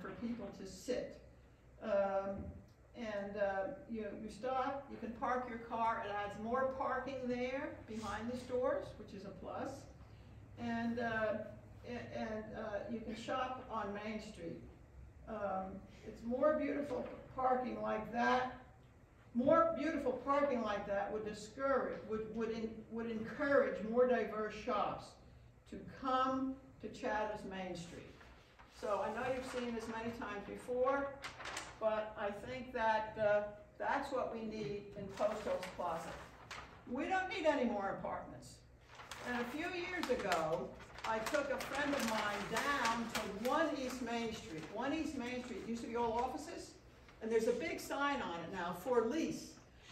for people to sit. Um, and uh, you, you stop, you can park your car, it adds more parking there behind the stores, which is a plus. And, uh, and uh, you can shop on Main Street. Um, It's more beautiful parking like that, more beautiful parking like that would discourage, would, would, en- would encourage more diverse shops to come to Chatham's Main Street. So I know you've seen this many times before, but I think that, uh, that's what we need in Post Office Plaza. We don't need any more apartments. And a few years ago, I took a friend of mine down to One East Main Street. One East Main Street used to be all offices, and there's a big sign on it now, for lease.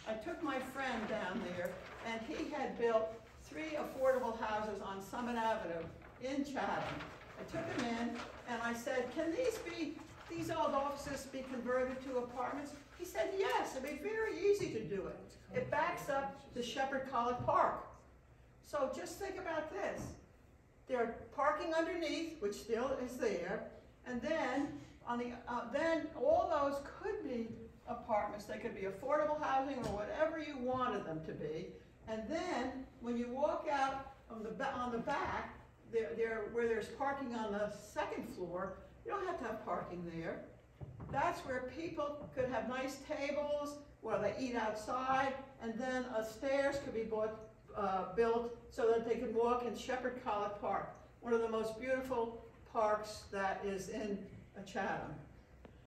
I took my friend down there, and he had built three affordable houses on Summit Avenue in Chatham. I took him in, and I said, can these be, these old offices be converted to apartments? He said, yes, it'd be very easy to do it. It backs up to Shepard Kollock Park. So just think about this. They're parking underneath, which still is there, and then on the, uh, then all those could be apartments. They could be affordable housing or whatever you wanted them to be. And then, when you walk out on the, on the back, there, there, where there's parking on the second floor, you don't have to have parking there. That's where people could have nice tables, where they eat outside, and then uh, stairs could be bought, uh, built so that they could walk in Shepard Kollock Park, one of the most beautiful parks that is in Chatham.